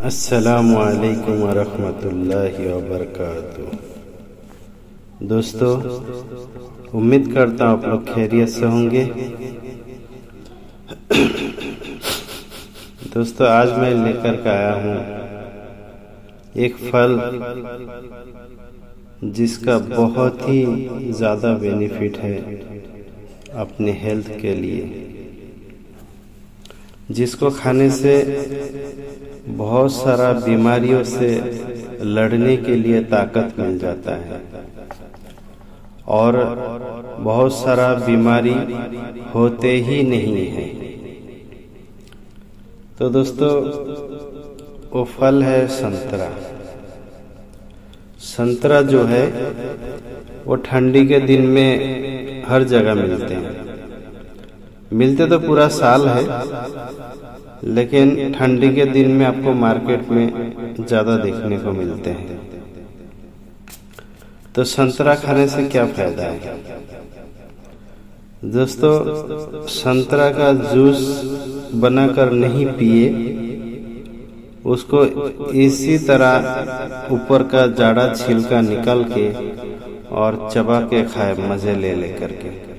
असलकम वरहमतुल्लाहि वबरकातुह दोस्तों, उम्मीद करता हूँ आप लोग खैरियत से होंगे। दोस्तों, आज मैं लेकर के आया हूँ एक फल जिसका बहुत ही ज़्यादा बेनिफिट है अपने हेल्थ के लिए। जिसको खाने से बहुत सारा बीमारियों से लड़ने के लिए ताकत मिल जाता है। और बहुत सारा बीमारी होते ही नहीं है। तो दोस्तों, वो फल है संतरा। संतरा जो है, वो ठंडी के दिन में हर जगह मिलते हैं। मिलते तो पूरा साल है, लेकिन ठंडी के दिन में आपको मार्केट में ज़्यादा देखने को मिलते हैं। तो संतरा खाने से क्या फ़ायदा है? दोस्तों, संतरा का जूस बनाकर नहीं पिए, उसको इसी तरह ऊपर का जाड़ा छिलका निकल के और चबा के खाए, मज़े ले लेकर के।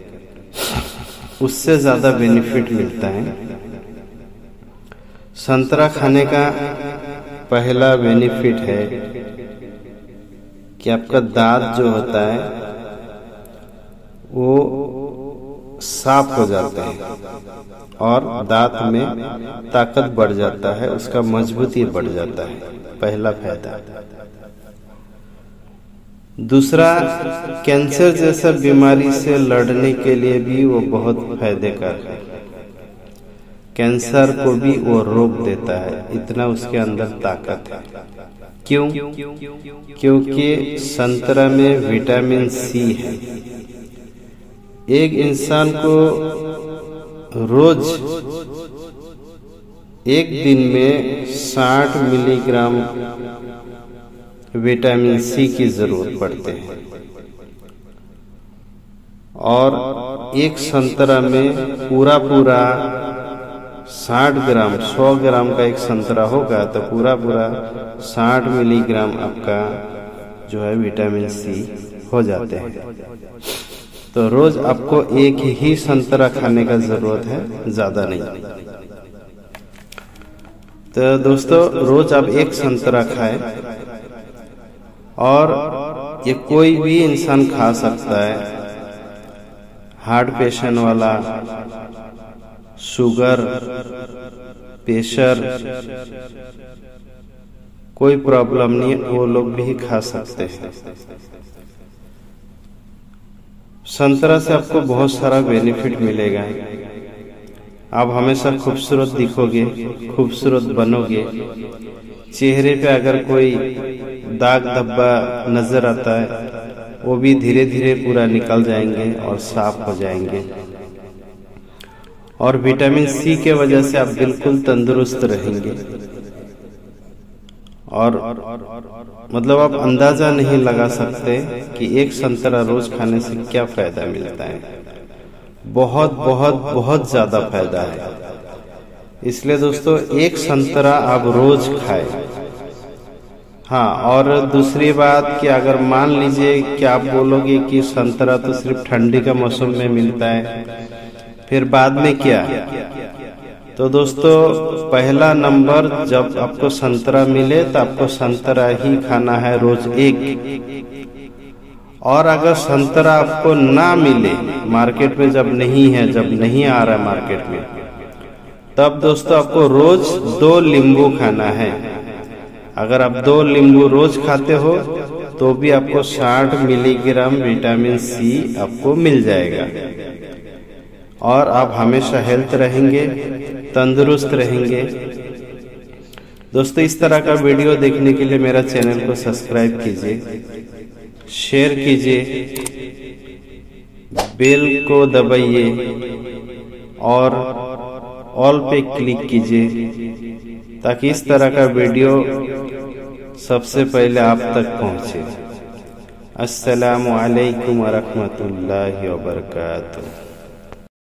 उससे ज़्यादा बेनिफिट मिलता है। संतरा खाने का पहला बेनिफिट है कि आपका दांत जो होता है, वो साफ़ हो जाता है और दांत में ताकत बढ़ जाता है, उसका मजबूती बढ़ जाता है, पहला फ़ायदा। दूसरा, कैंसर जैसा बीमारी से लड़ने के लिए भी वो बहुत फ़ायदे का है। कैंसर को भी वो रोक देता है, इतना उसके अंदर ताकत है। क्यों? क्योंकि संतरा में विटामिन सी है। एक इंसान को रोज एक दिन में 60 मिलीग्राम विटामिन सी की ज़रूरत पड़ते है। और एक संतरा में पूरा पूरा 60 ग्राम 100 ग्राम का एक संतरा होगा तो पूरा पूरा 60 मिलीग्राम आपका जो है विटामिन सी हो जाते हैं। तो रोज आपको एक ही संतरा खाने का ज़रूरत है, ज़्यादा नहीं। तो दोस्तों, रोज आप एक संतरा खाएँ और ये कोई भी इंसान खा सकता है। हार्ट पेशेंट वाला, शुगर, प्रेशर, कोई प्रॉब्लम नहीं, वो लोग भी खा सकते हैं। संतरा से आपको बहुत सारा बेनिफिट मिलेगा। आप हमेशा खूबसूरत दिखोगे, खूबसूरत बनोगे। चेहरे पे अगर कोई दाग धब्बा नज़र आता है, वो भी धीरे धीरे पूरा निकल जाएँगे और साफ़ हो जाएँगे। और विटामिन सी के वजह से आप बिल्कुल तंदुरुस्त रहेंगे। और मतलब आप अंदाज़ा नहीं लगा सकते कि एक संतरा रोज खाने से क्या फ़ायदा मिलता है। बहुत बहुत बहुत ज़्यादा फ़ायदा है। इसलिए दोस्तों, एक संतरा आप रोज खाएँ। हाँ और दूसरी बात कि अगर मान लीजिए कि आप बोलोगे कि संतरा तो सिर्फ़ ठंडी का मौसम में मिलता है, फिर बाद में क्या? तो दोस्तों, पहला नंबर, जब आपको संतरा मिले तो आपको संतरा ही खाना है रोज एक। और अगर संतरा आपको ना मिले, मार्केट में जब नहीं है, जब नहीं आ रहा है मार्केट में, तब दोस्तों आपको रोज दो नींबू खाना है। अगर आप दो नींबू रोज खाते हो तो भी आपको 60 मिलीग्राम विटामिन सी आपको मिल जाएगा। और आप हमेशा हेल्थ रहेंगे, तंदुरुस्त रहेंगे। दोस्तों, इस तरह का वीडियो देखने के लिए मेरा चैनल को सब्सक्राइब कीजिए, शेयर कीजिए, बेल को दबाइए, और ऑल पे क्लिक कीजिए। ताकि इस तरह का वीडियो सबसे पहले आप तक पहुँचे। अस्सलाम वालेकुम वरहमतुल्लाहि वबरकातुह